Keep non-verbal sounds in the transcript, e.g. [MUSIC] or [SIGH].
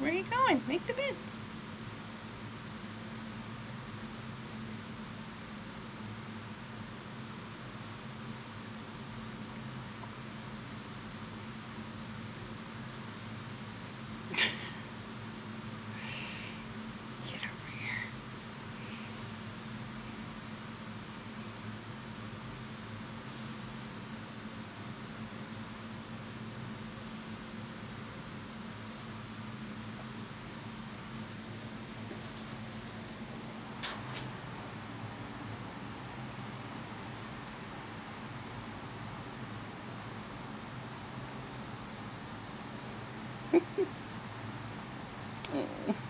Where are you going? Make the bed. mm. [LAUGHS]